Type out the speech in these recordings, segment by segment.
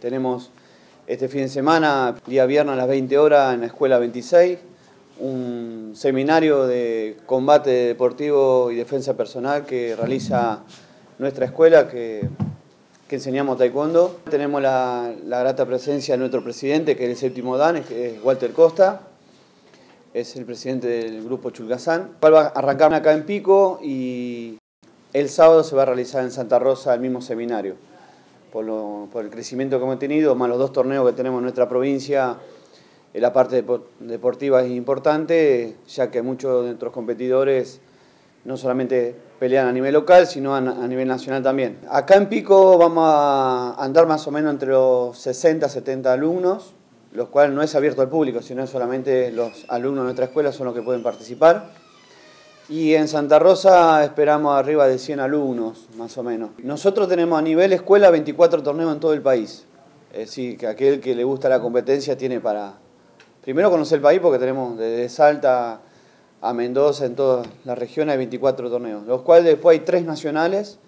Tenemos este fin de semana, día viernes a las 20 horas, en la Escuela 26, un seminario de combate deportivo y defensa personal que realiza nuestra escuela que, enseñamos taekwondo. Tenemos la, grata presencia de nuestro presidente, que es el séptimo Dan, que es Walter Costa, es el presidente del grupo Chulgazán, cual va a arrancar acá en Pico y el sábado se va a realizar en Santa Rosa el mismo seminario. Por, el crecimiento que hemos tenido, más los dos torneos que tenemos en nuestra provincia, la parte deportiva es importante, ya que muchos de nuestros competidores no solamente pelean a nivel local, sino a, nivel nacional también. Acá en Pico vamos a andar más o menos entre los 60 70 alumnos, los cuales no es abierto al público, sino solamente los alumnos de nuestra escuela son los que pueden participar. Y en Santa Rosa esperamos arriba de 100 alumnos, más o menos. Nosotros tenemos a nivel escuela 24 torneos en todo el país. Es decir, que aquel que le gusta la competencia tiene para, primero conocer el país porque tenemos desde Salta a Mendoza, en toda la región hay 24 torneos, los cuales después hay tres nacionales,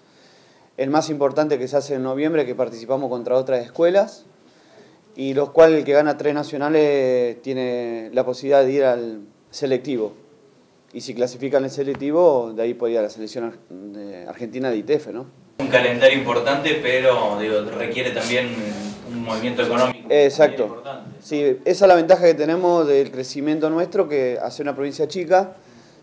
el más importante que se hace en noviembre, que participamos contra otras escuelas, y los cuales el que gana tres nacionales tiene la posibilidad de ir al selectivo. Y si clasifican el selectivo, de ahí puede ir a la selección argentina de ITF, ¿no? Un calendario importante, pero requiere también un movimiento económico. Exacto. Sí, esa es la ventaja que tenemos del crecimiento nuestro, que hace una provincia chica,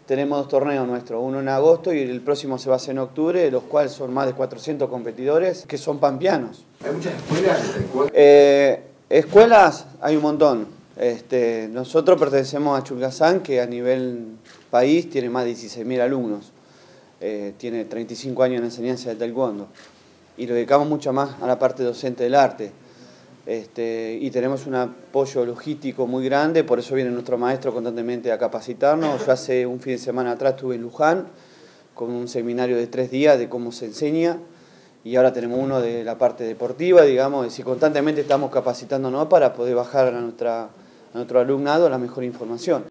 tenemos dos torneos nuestros, uno en agosto y el próximo se va a hacer en octubre, los cuales son más de 400 competidores que son pampeanos. ¿Hay muchas escuelas? Eh, escuelas hay un montón. Este, nosotros pertenecemos a Chulgazán, que a nivel país tiene más de 16.000 alumnos. Eh, tiene 35 años en enseñanza de taekwondo. Y lo dedicamos mucho más a la parte docente del arte. Este, y tenemos un apoyo logístico muy grande, por eso viene nuestro maestro constantemente a capacitarnos. Yo hace un fin de semana atrás estuve en Luján con un seminario de tres días de cómo se enseña y ahora tenemos uno de la parte deportiva, digamos, y constantemente estamos capacitándonos para poder bajar a, nuestra, a nuestro alumnado la mejor información.